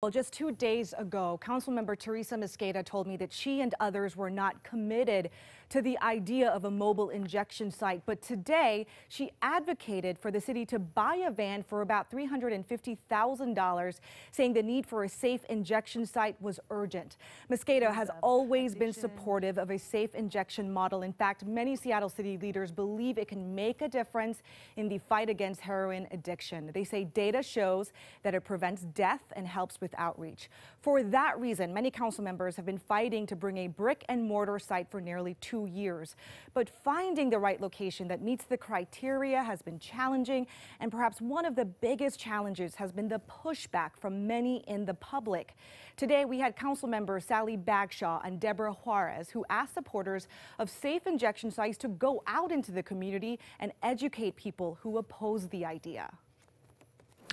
Well, just two days ago, Councilmember Teresa Mosqueda told me that she and others were not committed to the idea of a mobile injection site. But today, she advocated for the city to buy a van for about $350,000, saying the need for a safe injection site was urgent. Mosqueda has always been supportive of a safe injection model. In fact, many Seattle city leaders believe it can make a difference in the fight against heroin addiction. They say data shows that it prevents death and helps with with outreach. For that reason, many council members have been fighting to bring a brick and mortar site for nearly two years. But finding the right location that meets the criteria has been challenging, and perhaps one of the biggest challenges has been the pushback from many in the public. Today, we had council members Sally Bagshaw and Deborah Juarez who asked supporters of safe injection sites to go out into the community and educate people who oppose the idea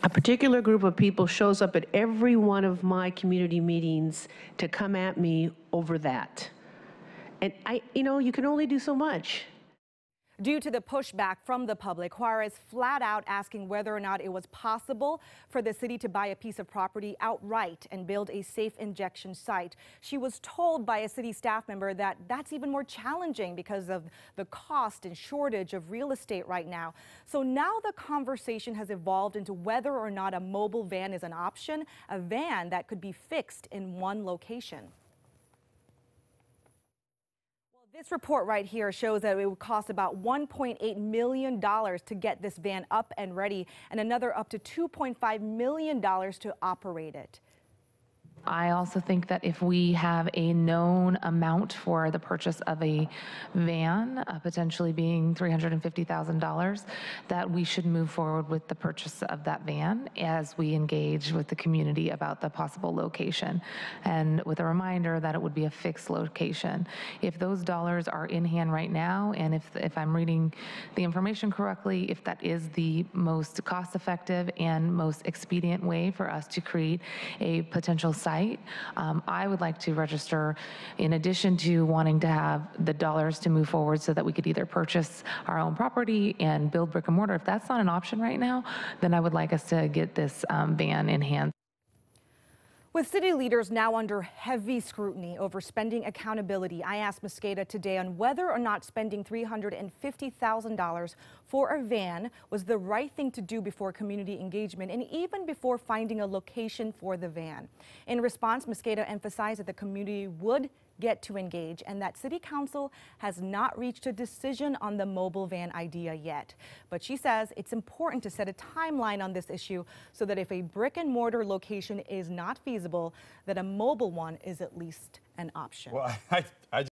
a particular group of people shows up at every one of my community meetings to come at me over that. And I, you know, you can only do so much. Due to the pushback from the public, Juarez flat out asking whether or not it was possible for the city to buy a piece of property outright and build a safe injection site. She was told by a city staff member that that's even more challenging because of the cost and shortage of real estate right now. So now the conversation has evolved into whether or not a mobile van is an option, a van that could be fixed in one location. This report right here shows that it would cost about $1.8 million to get this van up and ready and another up to $2.5 million to operate it. I also think that if we have a known amount for the purchase of a van, uh, potentially being $350,000, that we should move forward with the purchase of that van as we engage with the community about the possible location. And with a reminder that it would be a fixed location. If those dollars are in hand right now, and if, if I'm reading the information correctly, if that is the most cost effective and most expedient way for us to create a potential site Um, I would like to register in addition to wanting to have the dollars to move forward so that we could either purchase our own property and build brick and mortar. If that's not an option right now, then I would like us to get this um, ban in hand. With city leaders now under heavy scrutiny over spending accountability, I asked Mosqueda today on whether or not spending $350,000 for a van was the right thing to do before community engagement and even before finding a location for the van. In response, Mosqueda emphasized that the community would get to engage and that City Council has not reached a decision on the mobile van idea yet. But she says it's important to set a timeline on this issue so that if a brick and mortar location is not feasible, that a mobile one is at least an option. Well, I, I